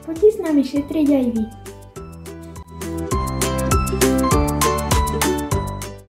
Poďte s nami šetriť aj vy.